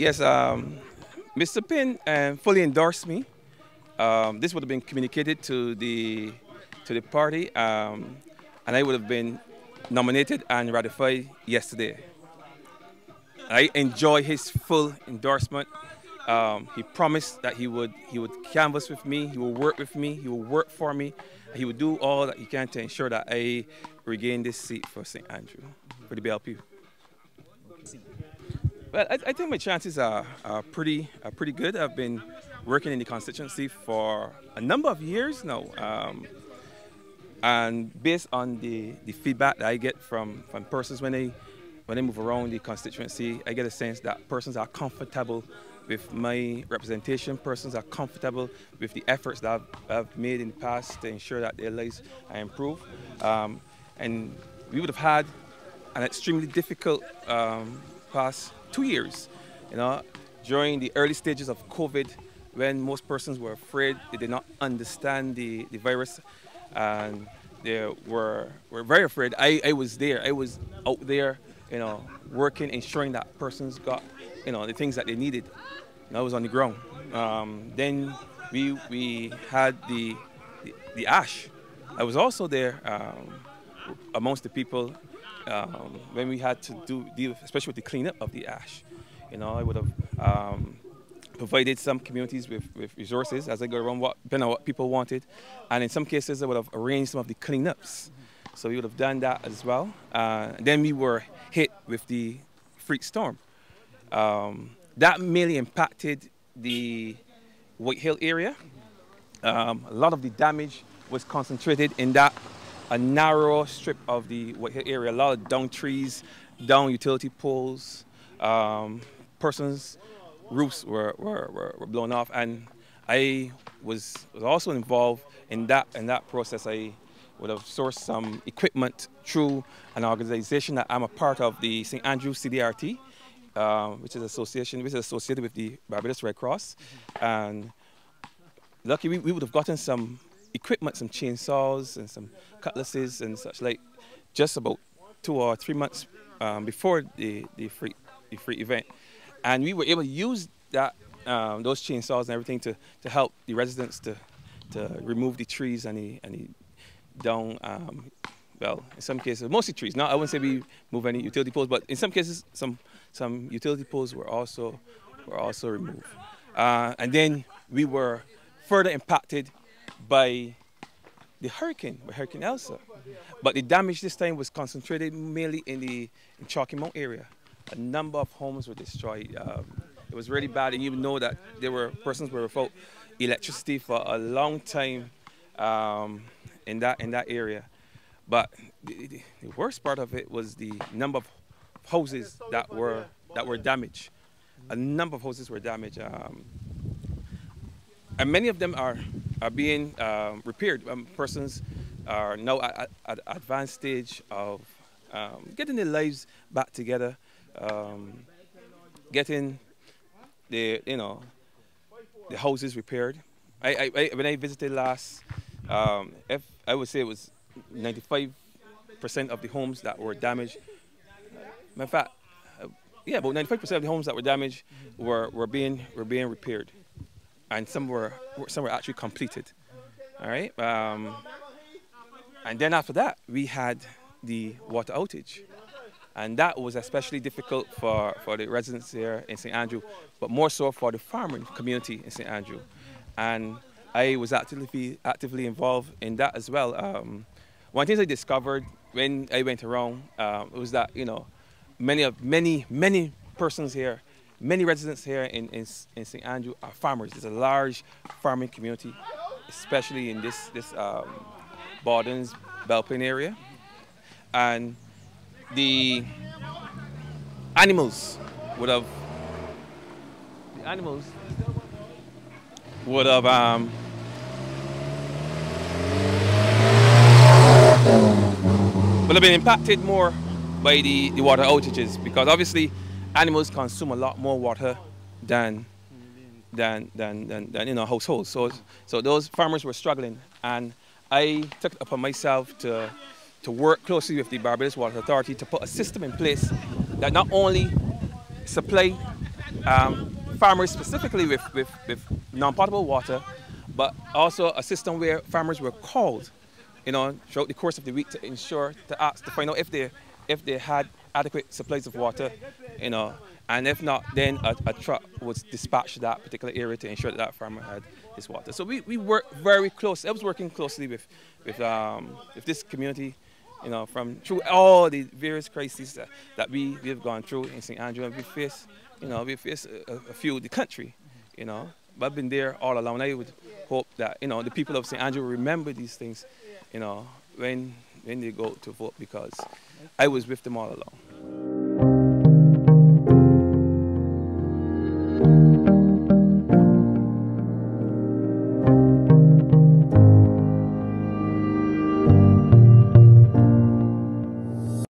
Yes, um, Mr. Payne uh, fully endorsed me. Um, this would have been communicated to the to the party, um, and I would have been nominated and ratified yesterday. I enjoy his full endorsement. Um, he promised that he would he would canvass with me, he will work with me, he will work for me, he would do all that he can to ensure that I regain this seat for St. Andrew, for the BLP. Well, I, I, think my chances are, are pretty are pretty good. I've been working in the constituency for a number of years now, um, and based on the, the feedback that I get from, from persons when they when they move around the constituency, I get a sense that persons are comfortable with my representation. Persons are comfortable with the efforts that I've, I've made in the past to ensure that their lives are improved. Um, and we would have had an extremely difficult um, past two years. You know, during the early stages of COVID, when most persons were afraid, they did not understand the, the virus, and they were, were very afraid. I, I was there. I was out there, you know, working, ensuring that persons got, you know, the things that they needed. And I was on the ground. Um, then we, we had the, the, the, ash. I was also there um, amongst the people um, when we had to do deal, especially with the cleanup of the ash. You know, I would have um, provided some communities with, with resources as I go around what, depending on what people wanted. And in some cases, I would have arranged some of the cleanups. So we would have done that as well. Uh, then we were hit with the freak storm. Um, that mainly impacted the White Hill area. Um, a lot of the damage was concentrated in that a narrow strip of the area, a lot of down trees, down utility poles, um, persons' roofs were, were, were, blown off, and I was, was also involved in that in that process. I would have sourced some equipment through an organization that I'm a part of, the St. Andrew CDRT, um, which is association which is associated with the Barbados Red Cross, and lucky we, we would have gotten some equipment, some chainsaws and some cutlasses and such like just about two or three months um, before the, the, free, the free event. And we were able to use that, um, those chainsaws and everything to, to help the residents to, to remove the trees and the, and the down, um, well, in some cases, mostly trees. Not, I wouldn't say we move any utility poles, but in some cases, some, some utility poles were also, were also removed. Uh, and then we were further impacted by the hurricane, by Hurricane Elsa. But the damage this time was concentrated mainly in the in Chalky Mount area. A number of homes were destroyed. Um, it was really bad, and you know that there were persons were without electricity for a long time um, in that in that area. But the, the, the, worst part of it was the number of houses that were that were damaged. A number of houses were damaged, um, and many of them are are being um, repaired. Um, persons are now at, at, advanced stage of um, getting their lives back together, um, getting the you know the houses repaired. I, I, I when I visited last, um, if I would say it was 95 percent of the homes that were damaged. In fact, uh, yeah, about 95 percent of the homes that were damaged were, were being were being repaired and some were some were actually completed. All right, um, and then after that we had the water outage, and that was especially difficult for for the residents here in St Andrew, but more so for the farming community in St Andrew, and I was actively actively involved in that as well. Um, one thing I discovered when I went around um, was that you know many of many many persons here Many residents here in, in, in St. Andrew are farmers. There's a large farming community, especially in this, this um, Bordens, Belleplaine area. And the animals would have, the animals would have um, would have been impacted more by the, the water outages because obviously animals consume a lot more water than than than than, than in our households. So so those farmers were struggling, and I took it upon myself to to work closely with the Barbados Water Authority to put a system in place that not only supply um, farmers specifically with, with, with non-potable water, but also a system where farmers were called, you know, throughout the course of the week to ensure, to ask, to find out if they, if they had adequate supplies of water, you know, and if not, then a, a truck was dispatched to that particular area to ensure that that farmer had his water. So we, we work very close. I was working closely with, with, um, with this community, you know, from through all the various crises that, that we, we have gone through in St. Andrew and we face, you know, we face a, a few the country, you know. But I've been there all along. I would hope that, you know, the people of St. Andrew remember these things, you know, when, when they go to vote because I was with them all along.